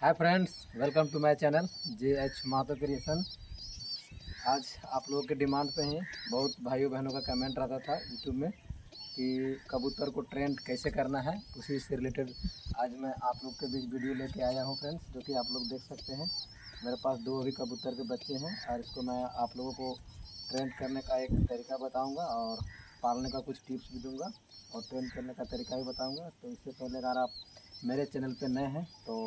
Hi friends welcome to my channel J H मातो creation आज आप लोगों के डिमांड पे ही। बहुत भाइयों बहनों का कमेंट रहता था यूट्यूब में कि कबूतर को ट्रेंड कैसे करना है, उसी से रिलेटेड आज मैं आप लोग के बीच वीडियो लेके आया हूँ फ्रेंड्स जो कि आप लोग देख सकते हैं। मेरे पास दो अभी कबूतर के बच्चे हैं और इसको मैं आप लोगों को ट्रेंड करने का एक तरीका बताऊँगा और पालने का कुछ टिप्स भी दूँगा और ट्रेंड करने का तरीका भी बताऊँगा। तो इससे पहले अगर आप मेरे चैनल पर नए हैं तो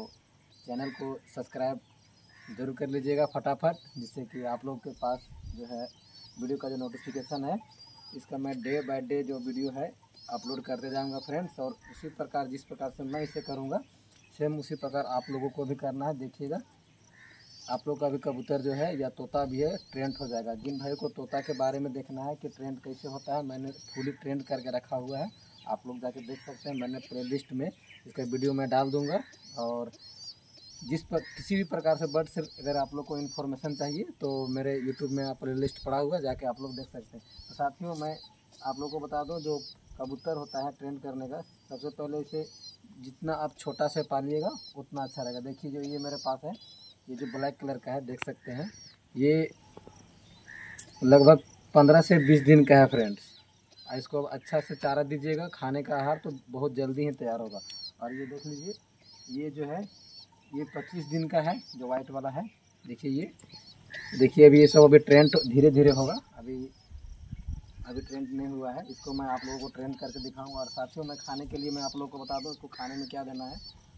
चैनल को सब्सक्राइब ज़रूर कर लीजिएगा फटाफट, जिससे कि आप लोग के पास जो है वीडियो का जो नोटिफिकेशन है, इसका मैं डे बाय डे जो वीडियो है अपलोड करते जाऊँगा फ्रेंड्स और उसी प्रकार जिस प्रकार से मैं इसे करूँगा सेम उसी प्रकार आप लोगों को भी करना है, देखिएगा। आप लोग का भी कबूतर जो है, या तोता भी है ट्रेंड हो जाएगा। जिन भाई को तोता के बारे में देखना है कि ट्रेंड कैसे होता है, मैंने फुली ट्रेंड करके रखा हुआ है। आप लोग जाके देख सकते हैं, मैंने प्ले लिस्ट में इसका वीडियो मैं डाल दूँगा, और जिस पर, किसी भी प्रकार से बर्ड से अगर आप लोग को इन्फॉर्मेशन चाहिए तो मेरे यूट्यूब में आप लिस्ट पड़ा हुआ जाके आप लोग देख सकते हैं। तो साथियों, मैं आप लोग को बता दूँ, जो कबूतर होता है ट्रेंड करने का, सबसे पहले इसे जितना आप छोटा से पालिएगा, उतना अच्छा रहेगा। देखिए जो ये मेरे पास है, ये जो ब्लैक कलर का है, देख सकते हैं। ये लगभग पंद्रह से बीस दिन का है फ्रेंड्स इसको अच्छा से चारा दीजिएगा, खाने का आहार तो बहुत जल्दी ही तैयार होगा। और ये देख लीजिए, ये जो है ये पच्चीस दिन का है, जो वाइट वाला है। देखिए ये। देखिए, अभी ये सब, अभी ट्रेंड धीरे धीरे होगा। अभी अभी ट्रेंड नहीं हुआ है। इसको मैं आप लोगों को ट्रेंड करके दिखाऊँगा और साथियों, मैं खाने के लिए मैं आप लोगों को बता दूँ, इसको खाने में क्या देना है।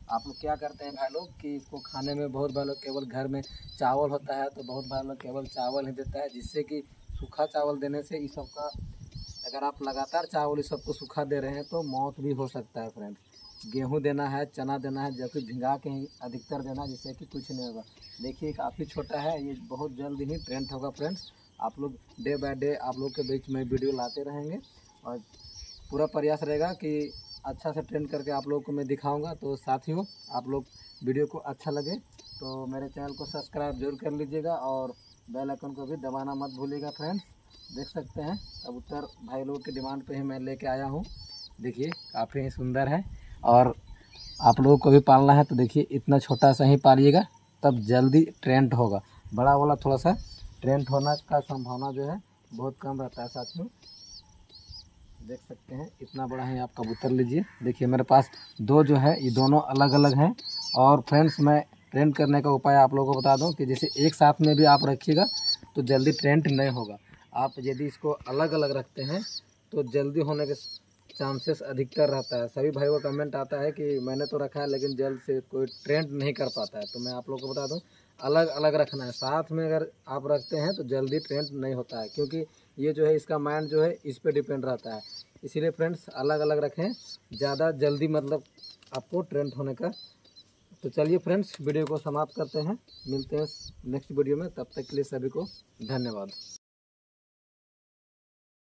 आप लोग क्या करते हैं भाई लोग, कि इसको खाने में बहुत भाई लोग केवल घर में चावल होता है तो बहुत भाई लोग केवल चावल ही देता है, जिससे कि सूखा चावल देने से इस सब का, अगर आप लगातार चावल इस सबको सूखा दे रहे हैं तो मौत भी हो सकता है फ्रेंड्स गेहूँ देना है, चना देना है, जबकि भिंगा के ही अधिकतर देना जिससे कि कुछ नहीं होगा। देखिए काफ़ी छोटा है, ये बहुत जल्द ही ट्रेंड होगा फ्रेंड्स आप लोग डे बाय डे आप लोग के बीच में वीडियो लाते रहेंगे और पूरा प्रयास रहेगा कि अच्छा से ट्रेंड करके आप लोगों को मैं दिखाऊँगा। तो साथियों, आप लोग वीडियो को अच्छा लगे तो मेरे चैनल को सब्सक्राइब ज़रूर कर लीजिएगा और बेल आइकन को भी दबाना मत भूलिएगा फ्रेंड्स देख सकते हैं, कबूतर भाई लोगों की डिमांड पे ही मैं लेके आया हूँ। देखिए, काफ़ी सुंदर है। और आप लोगों को भी पालना है तो देखिए इतना छोटा सा ही पालिएगा, तब जल्दी ट्रेंड होगा। बड़ा वाला थोड़ा सा ट्रेंड होना का संभावना जो है, बहुत कम रहता है साथियों देख सकते हैं, इतना बड़ा है आप कबूतर लीजिए। देखिए, मेरे पास दो जो है, ये दोनों अलग अलग हैं। और फ्रेंड्स, मैं ट्रेंड करने का उपाय आप लोगों को बता दूँ कि जैसे एक साथ में भी आप रखिएगा तो जल्दी ट्रेंड नहीं होगा। आप यदि इसको अलग अलग रखते हैं तो जल्दी होने के चांसेस अधिकतर रहता है। सभी भाई को कमेंट आता है कि मैंने तो रखा है, लेकिन जल्द से कोई ट्रेंड नहीं कर पाता है। तो मैं आप लोग को बता दूँ अलग अलग रखना है। साथ में अगर आप रखते हैं तो जल्दी ट्रेंड नहीं होता है। क्योंकि ये जो है, इसका माइंड जो है, इस पर डिपेंड रहता है। इसीलिए फ्रेंड्स अलग अलग रखें। ज़्यादा जल्दी मतलब आपको ट्रेंड होने का। तो चलिए फ्रेंड्स वीडियो को समाप्त करते हैं। मिलते हैं नेक्स्ट वीडियो में। तब तक के लिए सभी को धन्यवाद।